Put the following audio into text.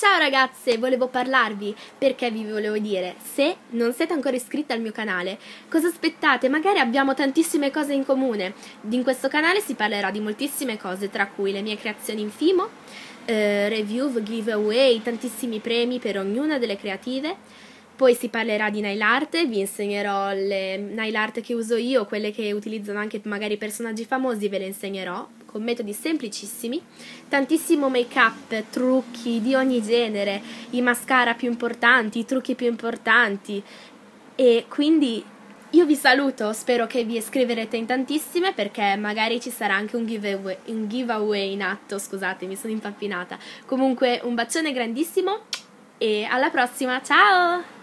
Ciao ragazze, volevo parlarvi perché vi volevo dire, se non siete ancora iscritti al mio canale, cosa aspettate? Magari abbiamo tantissime cose in comune. In questo canale si parlerà di moltissime cose, tra cui le mie creazioni in Fimo, eh, review, giveaway, tantissimi premi per ognuna delle creative. Poi si parlerà di nail art, vi insegnerò le nail art che uso io, quelle che utilizzano anche magari personaggi famosi, ve le insegnerò con metodi semplicissimi, tantissimo make up, trucchi di ogni genere, i mascara più importanti, i trucchi più importanti e quindi io vi saluto, spero che vi iscriverete in tantissime perché magari ci sarà anche un giveaway, un giveaway in atto, scusate mi sono impappinata. Comunque un bacione grandissimo e alla prossima, ciao!